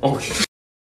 Όχι.